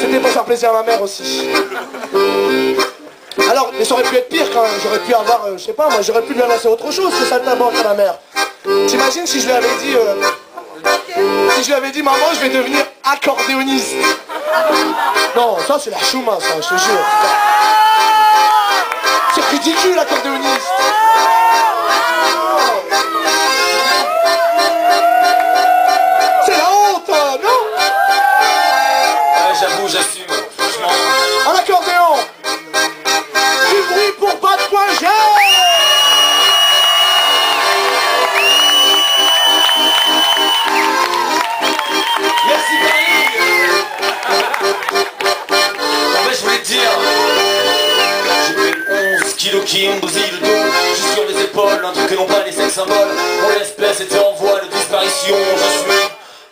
C'était pour faire plaisir à ma mère aussi. Alors, mais ça aurait pu être pire quand. J'aurais pu avoir, euh, je sais pas, moi, j'aurais pu lui annoncer autre chose que saltimbanque à ma mère. T'imagines si je lui avais dit, euh, si je lui avais dit, maman, je vais devenir accordéoniste. Non, ça c'est la chouma, ça, je te jure. C'est ridicule, accordéoniste. J'avoue, j'assume. Franchement. En accordéon Du bruit pour pas de point G Merci Paris En fait, je voulais te dire, j'ai pris 11 kilos qui ont bousillé le dos, je suis sur les épaules, un truc que n'ont pas les sex symboles, mon espèce était en voie de disparition, je suis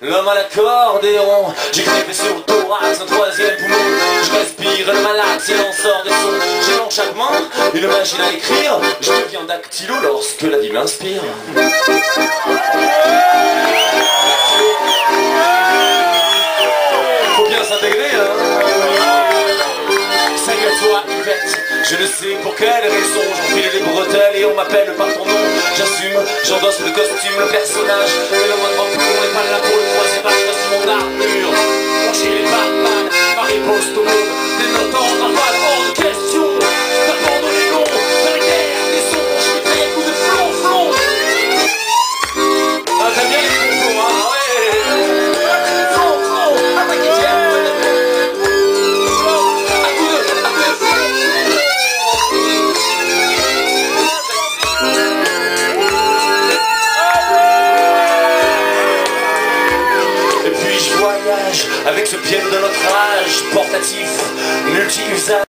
l'homme à l'accordéon, crépé sur le thorax, un troisième poumon, je respire le malax, il en sort des sons, j'ai main une machine à écrire, je deviens dactylo lorsque la vie m'inspire. Faut bien s'intégrer, hein. Salut à toi, Yvette Je ne sais pour quelle raison J'enfile les bretelles et on m'appelle par ton nom J'assume, j'endosse le costume, le personnage Et le moindre coup, on n'est pas là pour le âge Voici mon avec ce pied de notre âge portatif, multi-usage.